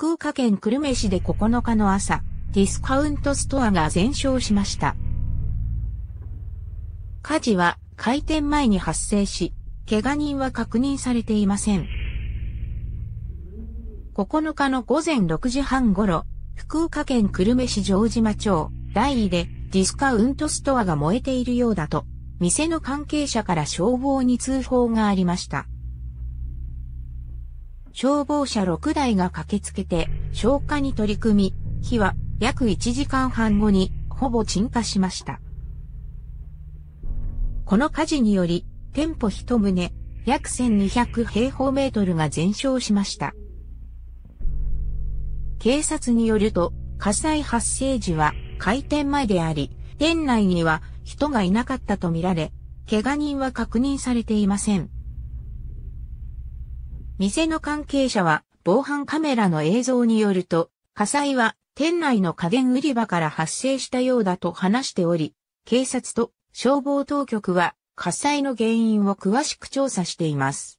福岡県久留米市で9日の朝、ディスカウントストアが全焼しました。火事は開店前に発生し、怪我人は確認されていません。9日の午前6時半頃、福岡県久留米市城島町、大井でディスカウントストアが燃えているようだと、店の関係者から消防に通報がありました。消防車6台が駆けつけて消火に取り組み、火は約1時間半後にほぼ鎮火しました。この火事により、店舗一棟、約1200平方メートルが全焼しました。警察によると、火災発生時は開店前であり、店内には人がいなかったとみられ、怪我人は確認されていません。店の関係者は防犯カメラの映像によると、火災は店内の家電売り場から発生したようだと話しており、警察と消防当局は火災の原因を詳しく調査しています。